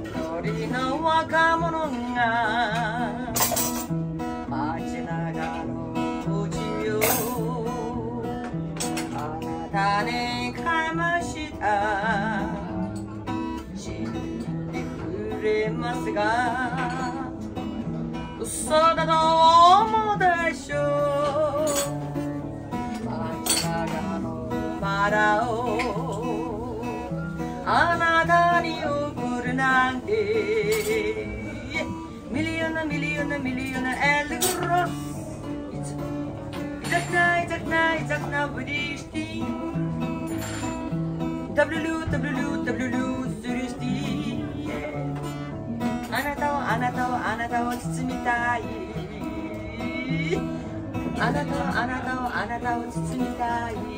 一人の若者が街中のうちをあなたに変えました。信じてくれますが嘘だと思うでしょう。街中のバラをあなたに送るなんてミリオナミリオナミリオナエルグロス Izak na, izak na, izak na, budisti W, W, W, するしあなたをあなたをあなたを包みたいあなたをあなたをあなたを包みたい。